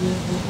Mm-hmm.